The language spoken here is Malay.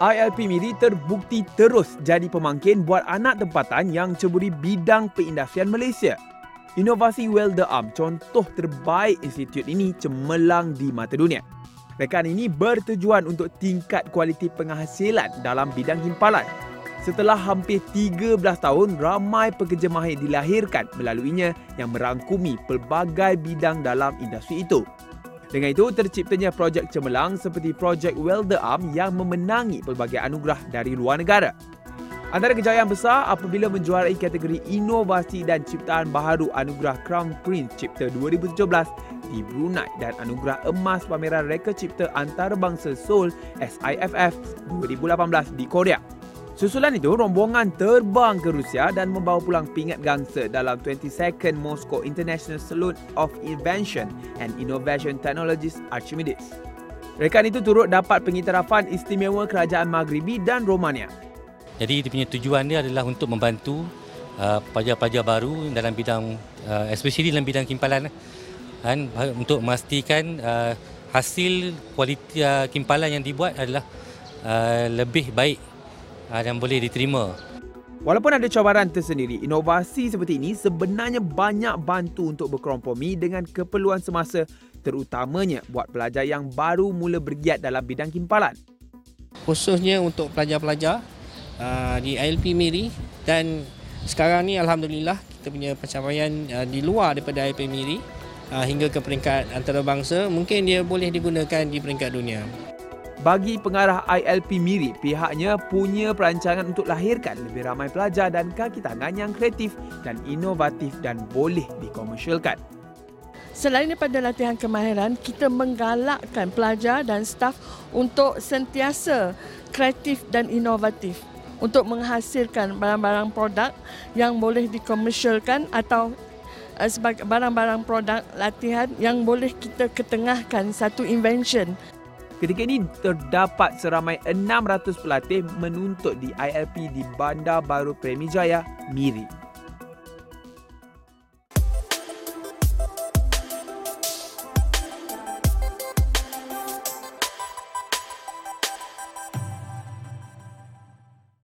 ILP Miri terbukti terus jadi pemangkin buat anak tempatan yang ceburi bidang perindustrian Malaysia. Inovasi Welder Arm contoh terbaik institut ini cemerlang di mata dunia. Rekan ini bertujuan untuk tingkat kualiti penghasilan dalam bidang himpalan. Setelah hampir 13 tahun, ramai pekerja mahir dilahirkan melaluinya yang merangkumi pelbagai bidang dalam industri itu. Dengan itu, terciptanya projek cemerlang seperti projek Welder Arm yang memenangi pelbagai anugerah dari luar negara. Antara kejayaan besar apabila menjuarai kategori inovasi dan ciptaan baharu anugerah Crown Prince Cipta 2017 di Brunei dan anugerah emas pameran reka cipta antarabangsa Seoul SIFF 2018 di Korea. Susulan itu, rombongan terbang ke Rusia dan membawa pulang pingat gangsa dalam 22nd Moscow International Salute of Invention and Innovation Technologies Archimedes. Rekan itu turut dapat pengiktirafan istimewa kerajaan Maghribi dan Romania. Jadi dia punya tujuan dia adalah untuk membantu uh, pelajar-pelajar baru dalam bidang uh, especially dalam bidang kimpalan kan untuk memastikan uh, hasil kualiti uh, kimpalan yang dibuat adalah uh, lebih baik dan boleh diterima. Walaupun ada cabaran tersendiri, inovasi seperti ini sebenarnya banyak bantu untuk berkompromi dengan keperluan semasa terutamanya buat pelajar yang baru mula bergiat dalam bidang kimpalan. Khususnya untuk pelajar-pelajar uh, di ILP Miri dan sekarang ni Alhamdulillah kita punya pencapaian uh, di luar daripada ILP Miri uh, hingga ke peringkat antarabangsa mungkin dia boleh digunakan di peringkat dunia. Bagi pengarah ILP Miri, pihaknya punya perancangan untuk lahirkan lebih ramai pelajar dan kaki tangan yang kreatif dan inovatif dan boleh dikomersialkan. Selain daripada latihan kemahiran, kita menggalakkan pelajar dan staf untuk sentiasa kreatif dan inovatif untuk menghasilkan barang-barang produk yang boleh dikomersialkan atau eh, sebagai barang-barang produk latihan yang boleh kita ketengahkan satu invention Ketika ini terdapat seramai 600 pelatih menuntut di ILP di Bandar Baru Premijaya, Miri.